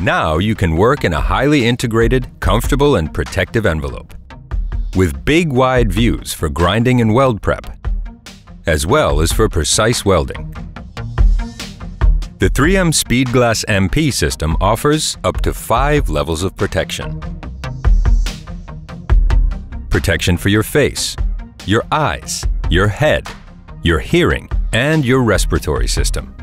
Now you can work in a highly integrated, comfortable and protective envelope. With big wide views for grinding and weld prep, as well as for precise welding. The 3M Speedglas MP system offers up to five levels of protection. Protection for your face, your eyes, your head, your hearing, and your respiratory system.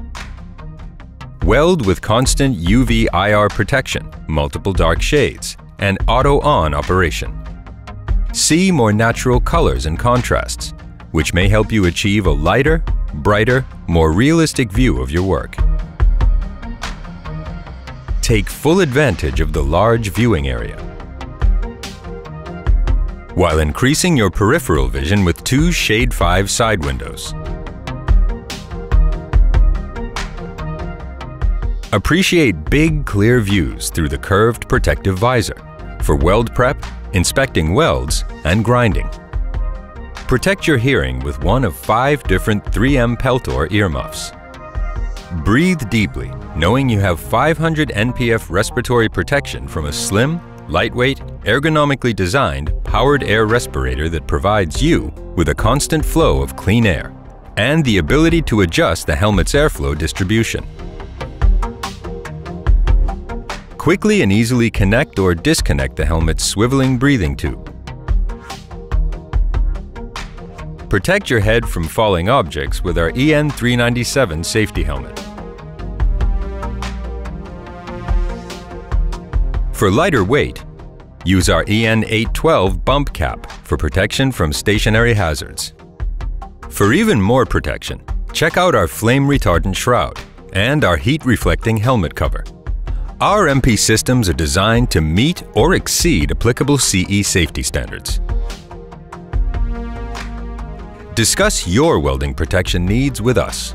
Weld with constant UV IR protection, multiple dark shades, and auto-on operation. See more natural colors and contrasts, which may help you achieve a lighter, brighter, more realistic view of your work. Take full advantage of the large viewing area while increasing your peripheral vision with two Shade 5 side windows. Appreciate big, clear views through the curved protective visor for weld prep, inspecting welds, and grinding. Protect your hearing with one of five different 3M Peltor earmuffs. Breathe deeply, knowing you have 500 NPF respiratory protection from a slim, lightweight, ergonomically designed, powered air respirator that provides you with a constant flow of clean air and the ability to adjust the helmet's airflow distribution. Quickly and easily connect or disconnect the helmet's swiveling breathing tube. Protect your head from falling objects with our EN397 safety helmet. For lighter weight, use our EN812 bump cap for protection from stationary hazards. For even more protection, check out our flame retardant shroud and our heat-reflecting helmet cover. Our MP systems are designed to meet or exceed applicable CE safety standards. Discuss your welding protection needs with us